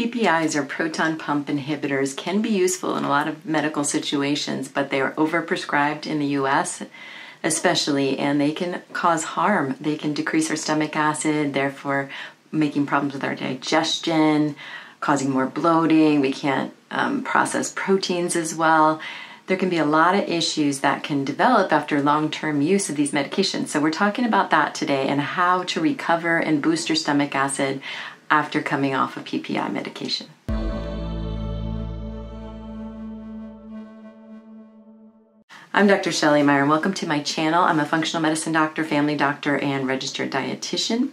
PPIs or proton pump inhibitors can be useful in a lot of medical situations, but they are overprescribed in the US especially, and they can cause harm. They can decrease our stomach acid, therefore making problems with our digestion, causing more bloating. We can't um, process proteins as well. There can be a lot of issues that can develop after long term use of these medications. So, we're talking about that today and how to recover and boost your stomach acid after coming off of PPI medication. I'm Dr. Shelley Meyer, and welcome to my channel. I'm a functional medicine doctor, family doctor, and registered dietitian.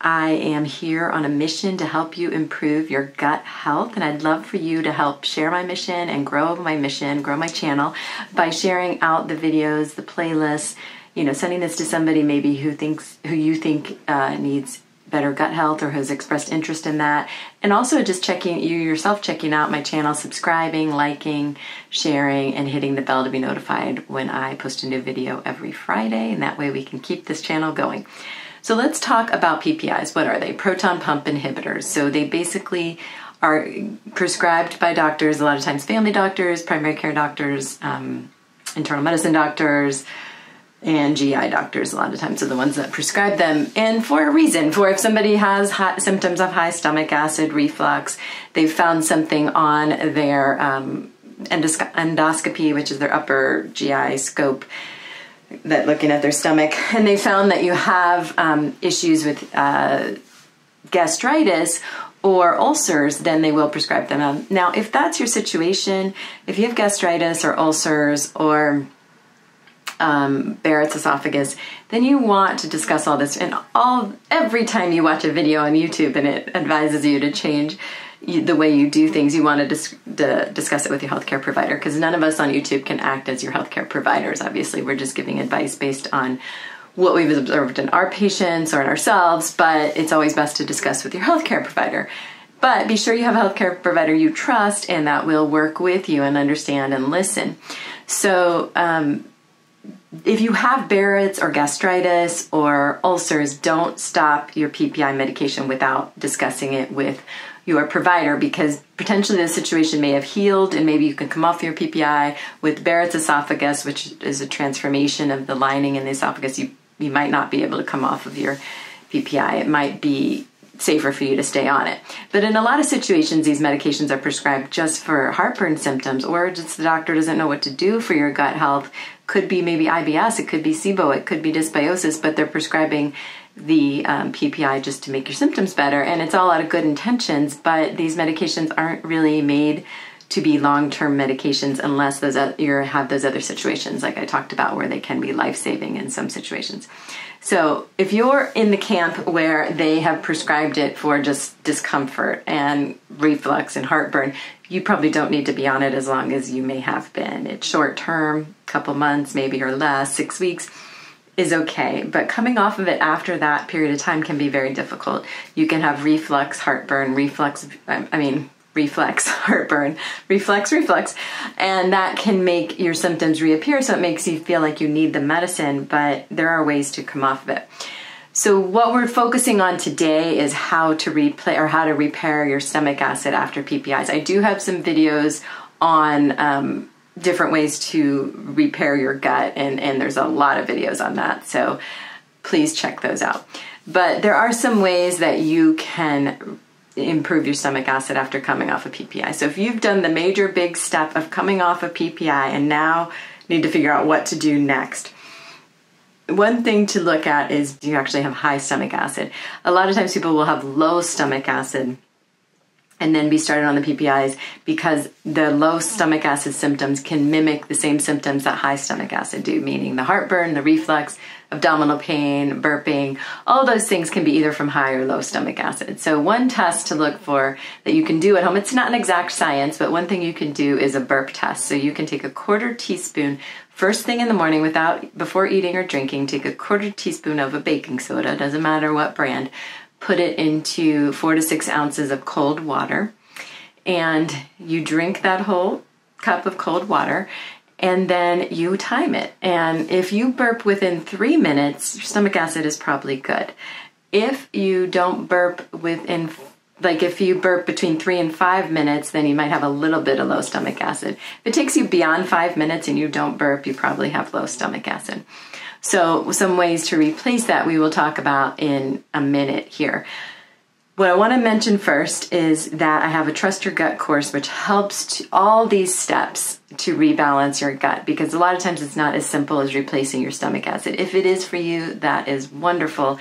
I am here on a mission to help you improve your gut health, and I'd love for you to help share my mission and grow my mission, grow my channel by sharing out the videos, the playlists, you know, sending this to somebody maybe who thinks who you think uh, needs better gut health or has expressed interest in that. And also just checking you yourself checking out my channel, subscribing, liking, sharing, and hitting the bell to be notified when I post a new video every Friday. And that way we can keep this channel going. So let's talk about PPIs. What are they? Proton pump inhibitors. So they basically are prescribed by doctors, a lot of times family doctors, primary care doctors, um, internal medicine doctors, and GI doctors a lot of times are the ones that prescribe them, and for a reason. For if somebody has symptoms of high stomach acid reflux, they've found something on their um, endos- endoscopy, which is their upper GI scope, that looking at their stomach, and they found that you have um, issues with uh, gastritis or ulcers, then they will prescribe them. Now, if that's your situation, if you have gastritis or ulcers or um, Barrett's esophagus, then you want to discuss all this. And all every time you watch a video on YouTube and it advises you to change the way you do things, you want to, dis- to discuss it with your healthcare provider because none of us on YouTube can act as your healthcare providers. Obviously, we're just giving advice based on what we've observed in our patients or in ourselves, but it's always best to discuss with your healthcare provider. But be sure you have a healthcare provider you trust and that will work with you and understand and listen. So, um, if you have Barrett's or gastritis or ulcers, don't stop your PPI medication without discussing it with your provider because potentially the situation may have healed and maybe you can come off your PPI with Barrett's esophagus, which is a transformation of the lining in the esophagus. You, you might not be able to come off of your PPI. It might be safer for you to stay on it. But in a lot of situations, these medications are prescribed just for heartburn symptoms, or just the doctor doesn't know what to do for your gut health. Could be maybe IBS, it could be SIBO, it could be dysbiosis, but they're prescribing the um, PPI just to make your symptoms better. And it's all out of good intentions, but these medications aren't really made to be long-term medications unless those you have those other situations like I talked about where they can be life-saving in some situations. So if you're in the camp where they have prescribed it for just discomfort and reflux and heartburn, you probably don't need to be on it as long as you may have been. It's short term, couple months maybe or less, six weeks is okay, but coming off of it after that period of time can be very difficult. You can have reflux, heartburn, reflux, um, I mean, reflex, heartburn, reflex, reflux, and that can make your symptoms reappear. So it makes you feel like you need the medicine, but there are ways to come off of it. So what we're focusing on today is how to replay or how to repair your stomach acid after PPIs. I do have some videos on um, different ways to repair your gut, and and there's a lot of videos on that. So please check those out. But there are some ways that you can improve your stomach acid after coming off of PPI. So if you've done the major big step of coming off of PPI and now need to figure out what to do next, one thing to look at is do you actually have high stomach acid? A lot of times people will have low stomach acid and then be started on the PPIs because the low stomach acid symptoms can mimic the same symptoms that high stomach acid do, meaning the heartburn, the reflux, abdominal pain, burping, all those things can be either from high or low stomach acid. So one test to look for that you can do at home, it's not an exact science, but one thing you can do is a burp test. So you can take a quarter teaspoon first thing in the morning without before eating or drinking, take a quarter teaspoon of a baking soda, doesn't matter what brand, put it into 4 to 6 ounces of cold water and you drink that whole cup of cold water and then you time it. And if you burp within three minutes, your stomach acid is probably good. If you don't burp within like if you burp between three and five minutes, then you might have a little bit of low stomach acid. If it takes you beyond five minutes and you don't burp, you probably have low stomach acid. So, some ways to replace that we will talk about in a minute here. What I want to mention first is that I have a Trust Your Gut course which helps to all these steps to rebalance your gut because a lot of times it's not as simple as replacing your stomach acid. If it is for you, that is wonderful.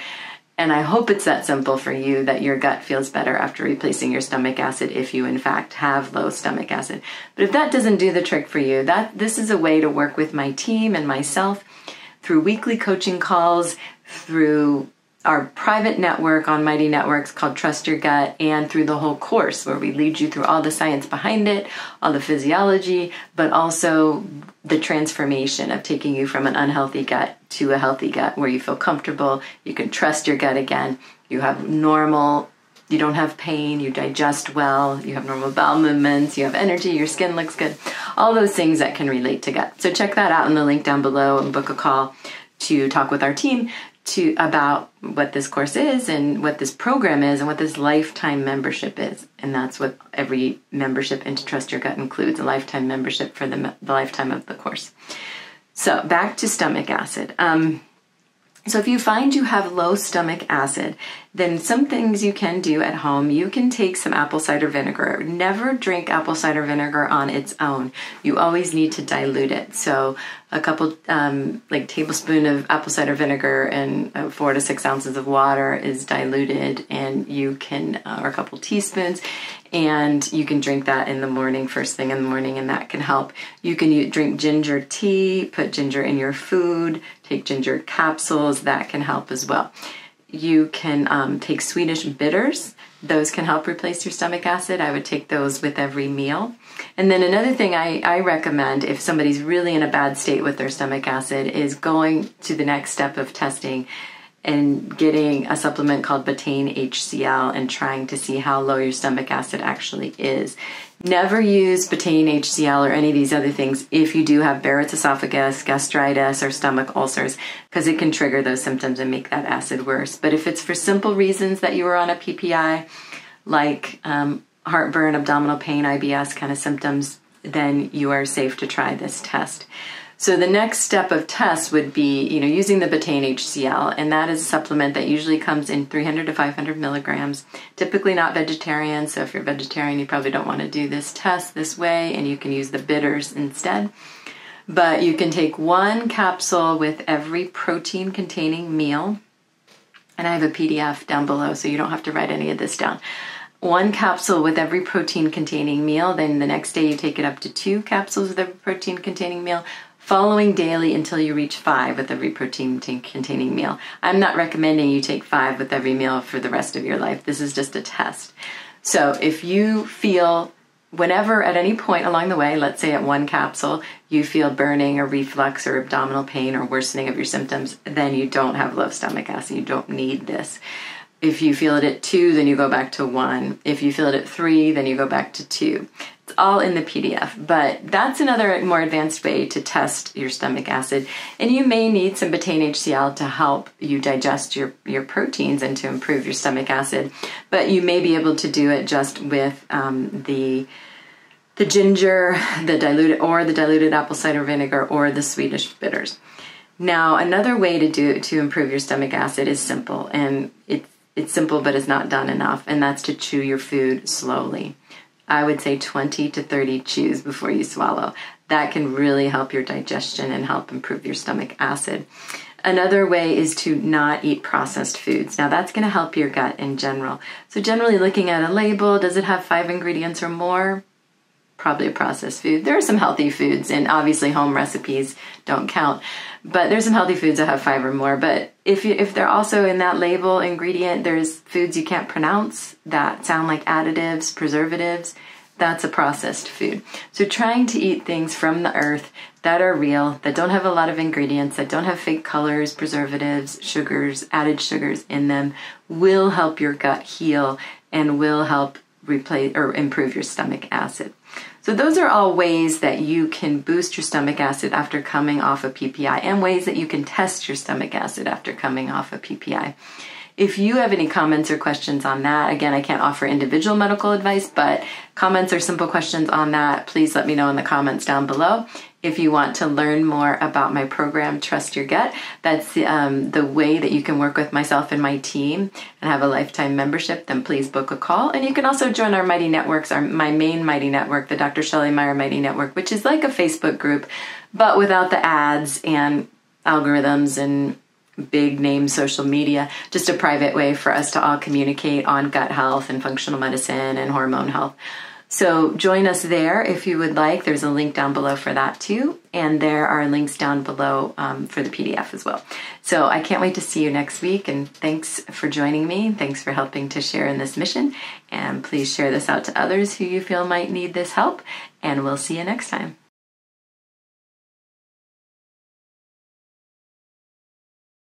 And I hope it's that simple for you that your gut feels better after replacing your stomach acid if you in fact have low stomach acid. But if that doesn't do the trick for you, that this is a way to work with my team and myself through weekly coaching calls, through our private network on Mighty Networks called Trust Your Gut, and through the whole course where we lead you through all the science behind it, all the physiology, but also the transformation of taking you from an unhealthy gut to a healthy gut where you feel comfortable, you can trust your gut again, you have normal. You don't have pain, you digest well, you have normal bowel movements, you have energy, your skin looks good. All those things that can relate to gut. So check that out in the link down below and book a call to talk with our team to about what this course is and what this program is and what this lifetime membership is. And that's what every membership into trust your gut includes a lifetime membership for the, the lifetime of the course. So back to stomach acid. Um, so if you find you have low stomach acid then some things you can do at home. You can take some apple cider vinegar. Never drink apple cider vinegar on its own. You always need to dilute it. So a couple, um, like tablespoon of apple cider vinegar and uh, four to six ounces of water is diluted, and you can, uh, or a couple teaspoons, and you can drink that in the morning, first thing in the morning, and that can help. You can drink ginger tea, put ginger in your food, take ginger capsules, that can help as well. You can um, take Swedish bitters. Those can help replace your stomach acid. I would take those with every meal. And then another thing I, I recommend if somebody's really in a bad state with their stomach acid is going to the next step of testing and getting a supplement called betaine HCl and trying to see how low your stomach acid actually is. Never use betaine HCl or any of these other things if you do have Barrett's esophagus, gastritis, or stomach ulcers, because it can trigger those symptoms and make that acid worse. But if it's for simple reasons that you are on a PPI, like um, heartburn, abdominal pain, IBS kind of symptoms, then you are safe to try this test. So the next step of test would be, you know, using the betaine HCl, and that is a supplement that usually comes in 300 to 500 milligrams. Typically not vegetarian, so if you're vegetarian, you probably don't want to do this test this way, and you can use the bitters instead. But you can take one capsule with every protein containing meal, and I have a PDF down below, so you don't have to write any of this down one capsule with every protein containing meal. Then the next day you take it up to two capsules with every protein containing meal following daily until you reach five with every protein containing meal. I'm not recommending you take five with every meal for the rest of your life. This is just a test. So if you feel whenever at any point along the way, let's say at one capsule, you feel burning or reflux or abdominal pain or worsening of your symptoms, then you don't have low stomach acid. You don't need this. If you feel it at two, then you go back to one. If you feel it at three, then you go back to two. All in the PDF, but that's another more advanced way to test your stomach acid. And you may need some betaine HCl to help you digest your, your proteins and to improve your stomach acid. But you may be able to do it just with um, the the ginger, the diluted or the diluted apple cider vinegar or the Swedish bitters. Now, another way to do to improve your stomach acid is simple, and it's it's simple, but it's not done enough, and that's to chew your food slowly. I would say 20 to 30 chews before you swallow. That can really help your digestion and help improve your stomach acid. Another way is to not eat processed foods. Now, that's going to help your gut in general. So, generally, looking at a label, does it have five ingredients or more? Probably a processed food. There are some healthy foods, and obviously, home recipes don't count. But there's some healthy foods that have fiber more. But if you, if they're also in that label ingredient, there's foods you can't pronounce that sound like additives, preservatives. That's a processed food. So trying to eat things from the earth that are real, that don't have a lot of ingredients, that don't have fake colors, preservatives, sugars, added sugars in them, will help your gut heal and will help replace or improve your stomach acid. So those are all ways that you can boost your stomach acid after coming off a PPI and ways that you can test your stomach acid after coming off a PPI. If you have any comments or questions on that, again, I can't offer individual medical advice, but comments or simple questions on that, please let me know in the comments down below. If you want to learn more about my program, Trust Your Gut, that's um, the way that you can work with myself and my team and have a lifetime membership, then please book a call. And you can also join our Mighty Networks, our my main Mighty Network, the Dr. Shelley Meyer Mighty Network, which is like a Facebook group, but without the ads and algorithms and big name social media, just a private way for us to all communicate on gut health and functional medicine and hormone health. So join us there if you would like. There's a link down below for that too. And there are links down below um, for the PDF as well. So I can't wait to see you next week. And thanks for joining me. Thanks for helping to share in this mission. And please share this out to others who you feel might need this help. And we'll see you next time.